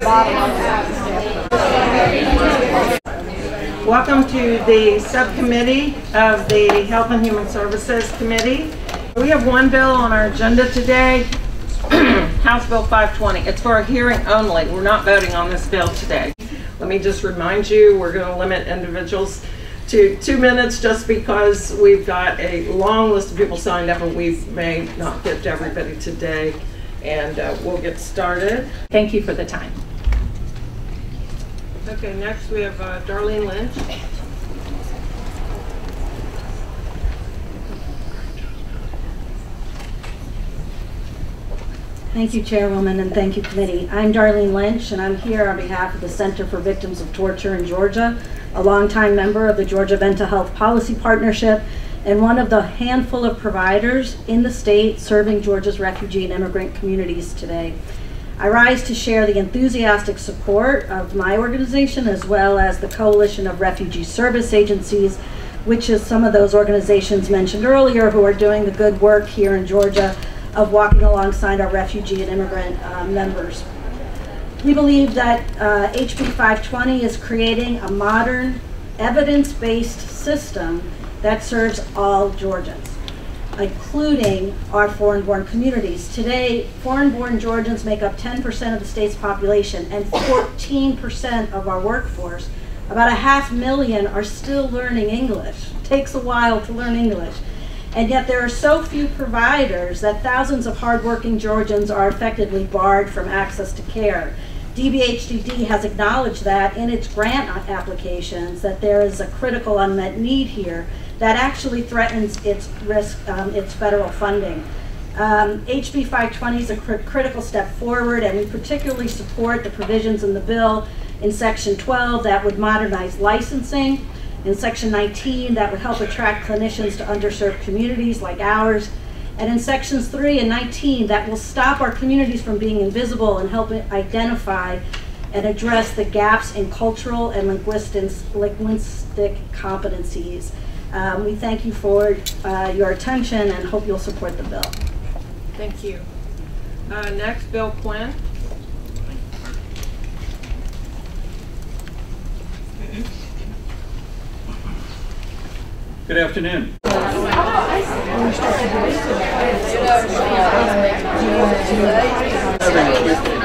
Welcome to the subcommittee of the Health and Human Services Committee. We have one bill on our agenda today, House Bill 520. It's for a hearing only. We're not voting on this bill today. Let me just remind you, we're going to limit individuals to two minutes just because we've got a long list of people signed up and we may not get to everybody today. And uh, we'll get started. Thank you for the time. Okay, next we have uh, Darlene Lynch. Thank you, Chairwoman, and thank you, Committee. I'm Darlene Lynch, and I'm here on behalf of the Center for Victims of Torture in Georgia, a longtime member of the Georgia Mental Health Policy Partnership, and one of the handful of providers in the state serving Georgia's refugee and immigrant communities today. I rise to share the enthusiastic support of my organization as well as the Coalition of Refugee Service Agencies, which is some of those organizations mentioned earlier who are doing the good work here in Georgia of walking alongside our refugee and immigrant uh, members. We believe that uh, HB 520 is creating a modern, evidence-based system that serves all Georgians, including our foreign-born communities. Today, foreign-born Georgians make up 10% of the state's population and 14% of our workforce. About a half million are still learning English. It takes a while to learn English. And yet there are so few providers that thousands of hardworking Georgians are effectively barred from access to care. DBHDD has acknowledged that in its grant applications that there is a critical unmet need here that actually threatens its risk, um, its federal funding. Um, HB 520 is a cr critical step forward, and we particularly support the provisions in the bill in Section 12 that would modernize licensing in Section 19, that would help attract clinicians to underserved communities like ours. And in Sections 3 and 19, that will stop our communities from being invisible and help identify and address the gaps in cultural and linguistic, linguistic competencies. Um, we thank you for uh, your attention and hope you'll support the bill. Thank you. Uh, next, Bill Quinn. Good afternoon. Thank you.